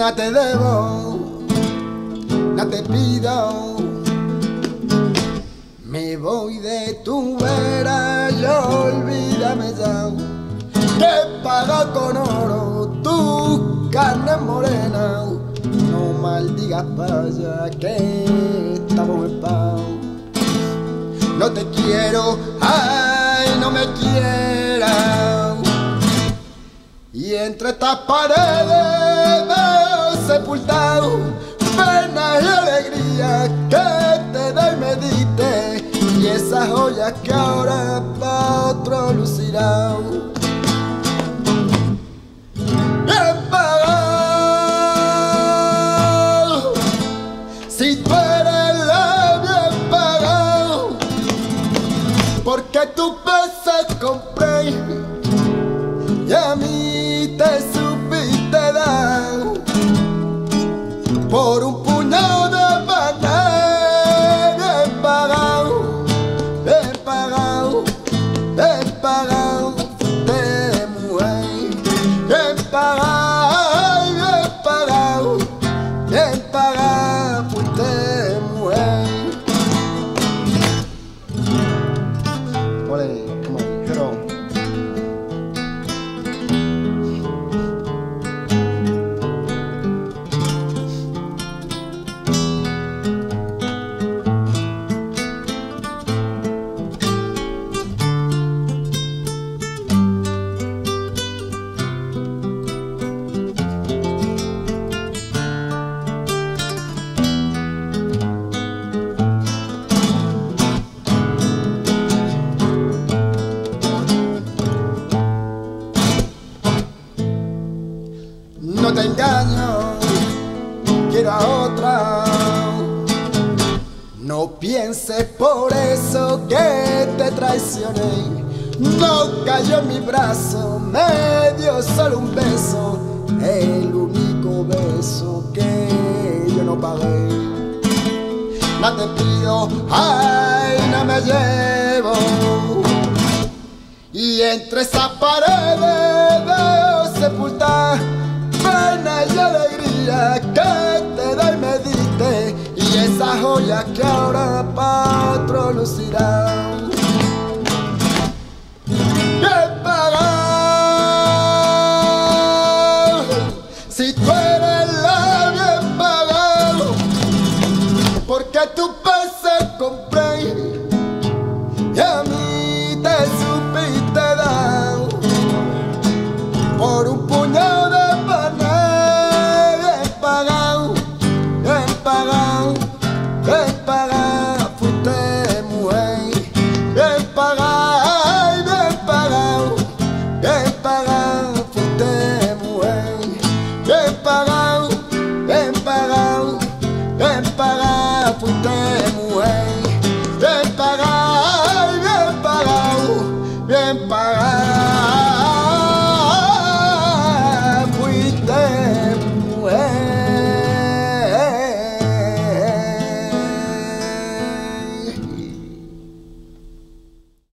No te debo, no te pido. Me voy de tu vera y olvídame ya. Que paga con oro tu carne morena. No maldigas vaya que estamos en paz. No te quiero, ay, no me quieras. Y entre estas paredes si tú eres la bien pagado, porque tu peces compré y a mí te bien No te engaño, quiero a otra. No pienses por eso que te traicioné. No cayó en mi brazo, me dio solo un beso, el único beso que yo no pagué. No te pido, ay, no me llevo. Y entre esas paredes que te da y me diste y esa joya que ahora pa' otro lucirán. Bien pagado, si tú eres la bien pagado, porque tu peces compré empire